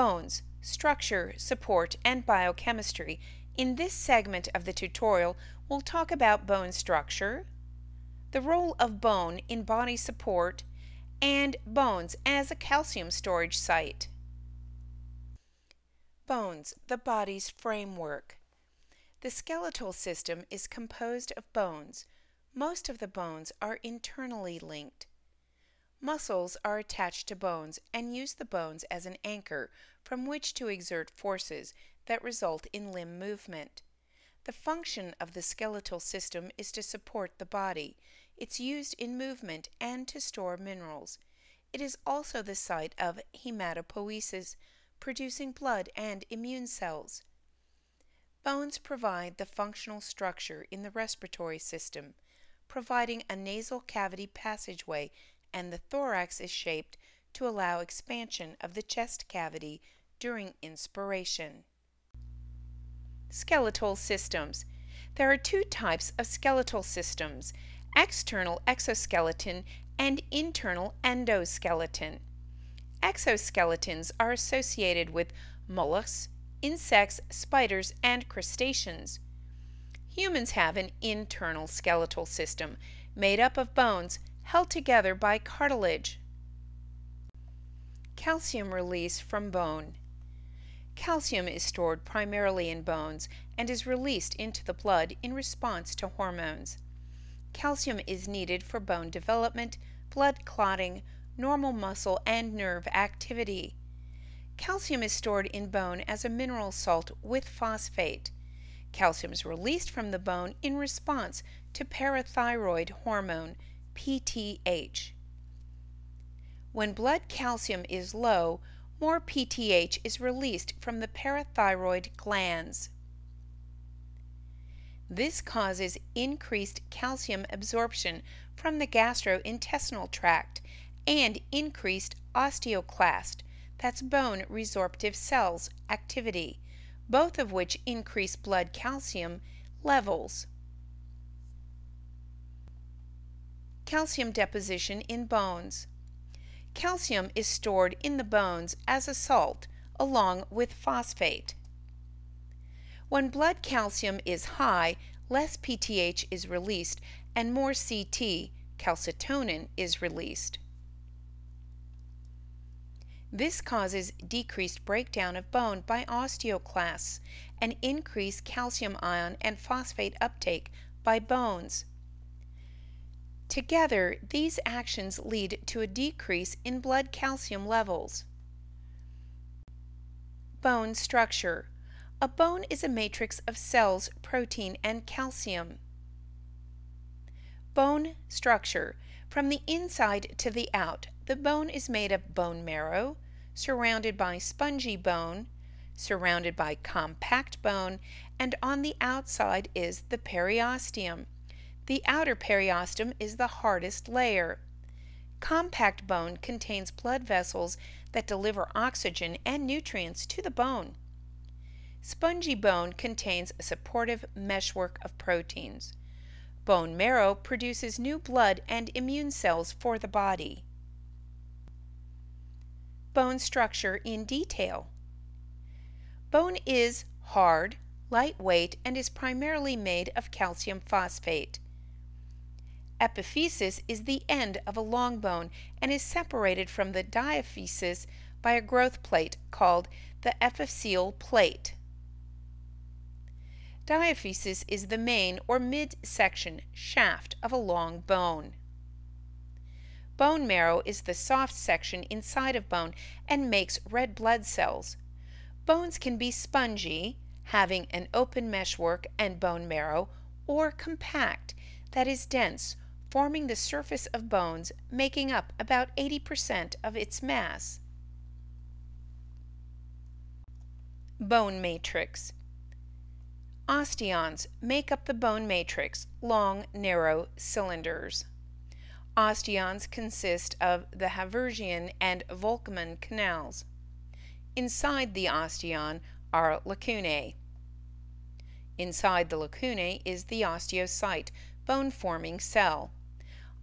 Bones, Structure, Support, and Biochemistry. In this segment of the tutorial, we'll talk about bone structure, the role of bone in body support, and bones as a calcium storage site. Bones, the body's framework. The skeletal system is composed of bones. Most of the bones are internally linked. Muscles are attached to bones and use the bones as an anchor from which to exert forces that result in limb movement. The function of the skeletal system is to support the body. It's used in movement and to store minerals. It is also the site of hematopoiesis, producing blood and immune cells. Bones provide the functional structure in the respiratory system, providing a nasal cavity passageway and the thorax is shaped to allow expansion of the chest cavity during inspiration. Skeletal systems. There are two types of skeletal systems, external exoskeleton and internal endoskeleton. Exoskeletons are associated with mollusks, insects, spiders, and crustaceans. Humans have an internal skeletal system made up of bones held together by cartilage. Calcium release from bone. Calcium is stored primarily in bones and is released into the blood in response to hormones. Calcium is needed for bone development, blood clotting, normal muscle and nerve activity. Calcium is stored in bone as a mineral salt with phosphate. Calcium is released from the bone in response to parathyroid hormone PTH. When blood calcium is low, more PTH is released from the parathyroid glands. This causes increased calcium absorption from the gastrointestinal tract and increased osteoclast, that's bone resorptive cells, activity, both of which increase blood calcium levels. Calcium deposition in bones. Calcium is stored in the bones as a salt along with phosphate. When blood calcium is high, less PTH is released and more CT, calcitonin, is released. This causes decreased breakdown of bone by osteoclasts and increased calcium ion and phosphate uptake by bones. Together, these actions lead to a decrease in blood calcium levels. Bone structure. A bone is a matrix of cells, protein, and calcium. Bone structure. From the inside to the out, the bone is made of bone marrow, surrounded by spongy bone, surrounded by compact bone, and on the outside is the periosteum. The outer periosteum is the hardest layer. Compact bone contains blood vessels that deliver oxygen and nutrients to the bone. Spongy bone contains a supportive meshwork of proteins. Bone marrow produces new blood and immune cells for the body. Bone structure in detail. Bone is hard, lightweight, and is primarily made of calcium phosphate. Epiphysis is the end of a long bone and is separated from the diaphysis by a growth plate called the epiphyseal plate. Diaphysis is the main or mid-section shaft of a long bone. Bone marrow is the soft section inside of bone and makes red blood cells. Bones can be spongy, having an open meshwork and bone marrow, or compact, that is dense, forming the surface of bones, making up about 80% of its mass. Bone matrix. Osteons make up the bone matrix, long, narrow cylinders. Osteons consist of the Haversian and Volkmann canals. Inside the osteon are lacunae. Inside the lacunae is the osteocyte, bone-forming cell.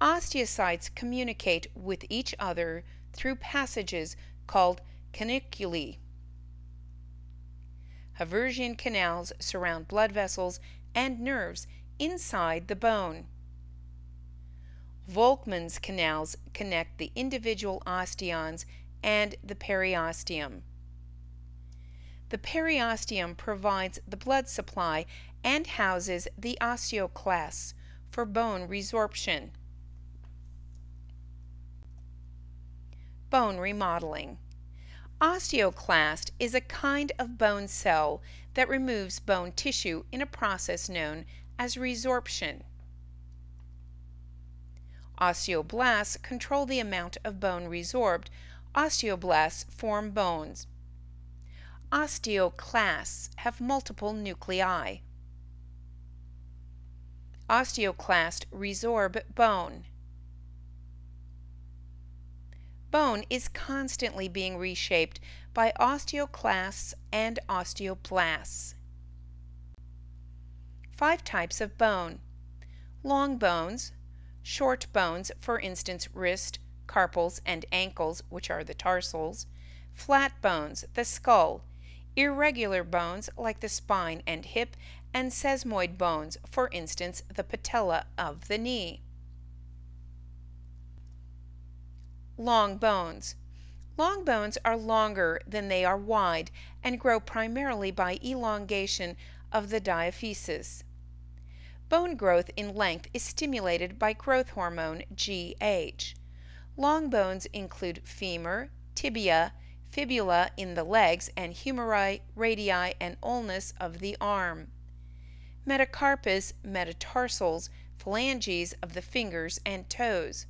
Osteocytes communicate with each other through passages called caniculi. Haversian canals surround blood vessels and nerves inside the bone. Volkmann's canals connect the individual osteons and the periosteum. The periosteum provides the blood supply and houses the osteoclasts for bone resorption. Bone remodeling. Osteoclast is a kind of bone cell that removes bone tissue in a process known as resorption. Osteoblasts control the amount of bone resorbed. Osteoblasts form bones. Osteoclasts have multiple nuclei. Osteoclast resorb bone. Bone is constantly being reshaped by osteoclasts and osteoblasts. Five types of bone. Long bones, short bones, for instance wrist, carpals, and ankles, which are the tarsals, flat bones, the skull, irregular bones like the spine and hip, and sesamoid bones, for instance, the patella of the knee. Long bones. Long bones are longer than they are wide and grow primarily by elongation of the diaphysis. Bone growth in length is stimulated by growth hormone GH. Long bones include femur, tibia, fibula in the legs, and humeri, radii, and ulnus of the arm. Metacarpus, metatarsals, phalanges of the fingers and toes.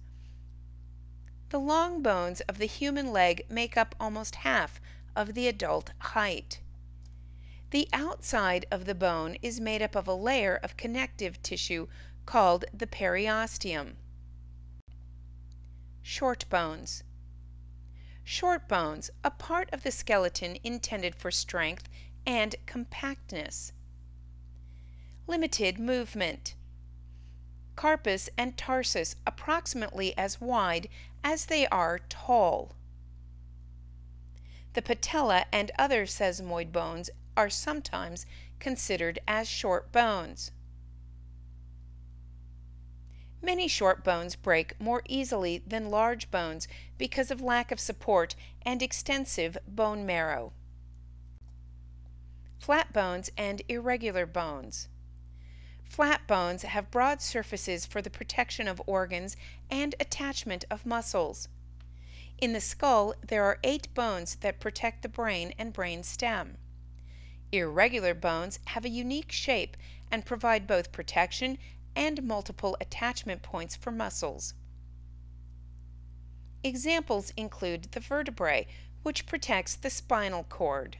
The long bones of the human leg make up almost half of the adult height. The outside of the bone is made up of a layer of connective tissue called the periosteum. Short bones. Short bones, a part of the skeleton intended for strength and compactness. Limited movement. Carpus and tarsus approximately as wide as they are tall. The patella and other sesamoid bones are sometimes considered as short bones. Many short bones break more easily than large bones because of lack of support and extensive bone marrow. Flat bones and irregular bones. Flat bones have broad surfaces for the protection of organs and attachment of muscles. In the skull, there are eight bones that protect the brain and brain stem. Irregular bones have a unique shape and provide both protection and multiple attachment points for muscles. Examples include the vertebrae, which protects the spinal cord.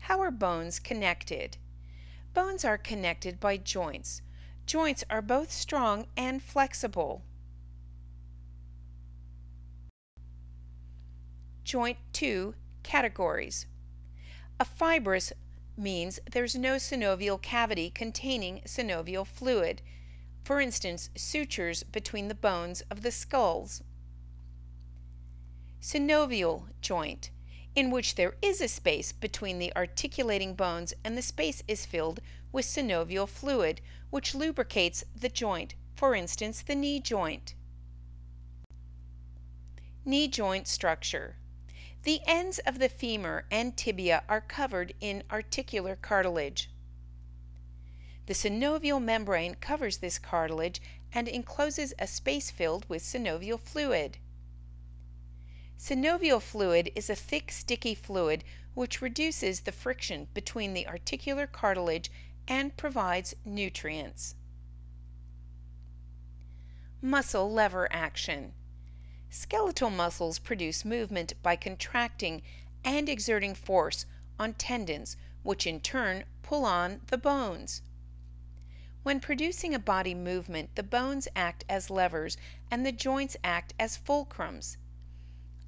How are bones connected? Bones are connected by joints. Joints are both strong and flexible. Joint 2 Categories A fibrous means there's no synovial cavity containing synovial fluid, for instance, sutures between the bones of the skulls. Synovial joint, in which there is a space between the articulating bones and the space is filled with synovial fluid, which lubricates the joint, for instance, the knee joint. Knee joint structure. The ends of the femur and tibia are covered in articular cartilage. The synovial membrane covers this cartilage and encloses a space filled with synovial fluid. Synovial fluid is a thick, sticky fluid which reduces the friction between the articular cartilage and provides nutrients. Muscle lever action. Skeletal muscles produce movement by contracting and exerting force on tendons, which in turn pull on the bones. When producing a body movement, the bones act as levers and the joints act as fulcrums.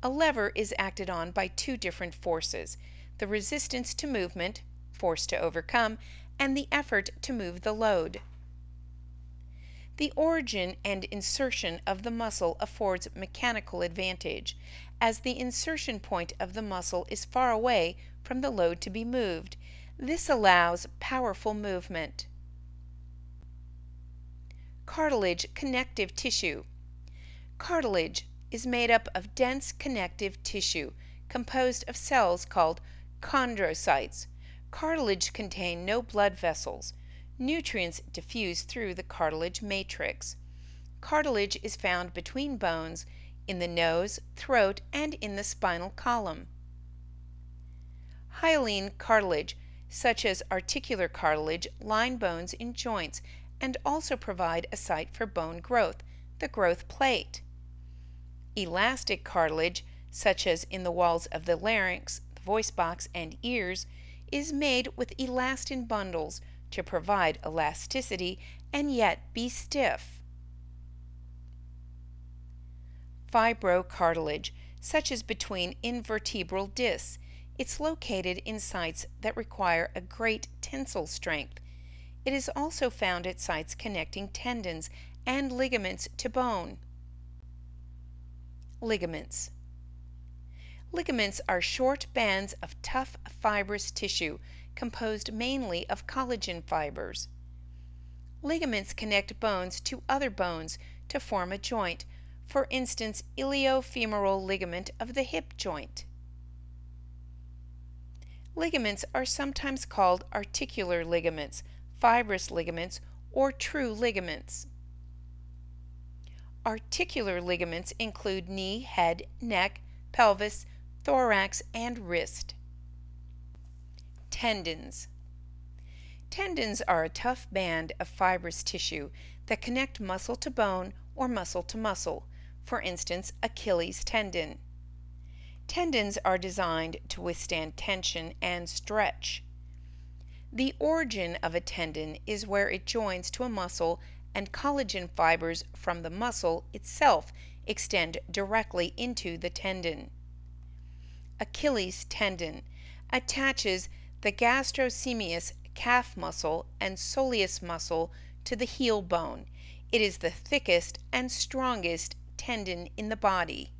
A lever is acted on by two different forces the resistance to movement, force to overcome, and the effort to move the load. The origin and insertion of the muscle affords mechanical advantage, as the insertion point of the muscle is far away from the load to be moved. This allows powerful movement. Cartilage connective tissue. Cartilage is made up of dense connective tissue composed of cells called chondrocytes. Cartilage contain no blood vessels. Nutrients diffuse through the cartilage matrix. Cartilage is found between bones in the nose, throat, and in the spinal column. Hyaline cartilage, such as articular cartilage, line bones in joints and also provide a site for bone growth, the growth plate. Elastic cartilage, such as in the walls of the larynx, the voice box, and ears, is made with elastin bundles to provide elasticity and yet be stiff. Fibrocartilage, such as between invertebral discs, it's located in sites that require a great tensile strength. It is also found at sites connecting tendons and ligaments to bone. Ligaments. Ligaments are short bands of tough fibrous tissue composed mainly of collagen fibers. Ligaments connect bones to other bones to form a joint, for instance iliofemoral ligament of the hip joint. Ligaments are sometimes called articular ligaments, fibrous ligaments, or true ligaments. Articular ligaments include knee, head, neck, pelvis, thorax, and wrist. Tendons. Tendons are a tough band of fibrous tissue that connect muscle to bone or muscle to muscle, for instance, Achilles tendon. Tendons are designed to withstand tension and stretch. The origin of a tendon is where it joins to a muscle and collagen fibers from the muscle itself extend directly into the tendon. Achilles tendon attaches the gastrocnemius calf muscle and soleus muscle to the heel bone. It is the thickest and strongest tendon in the body.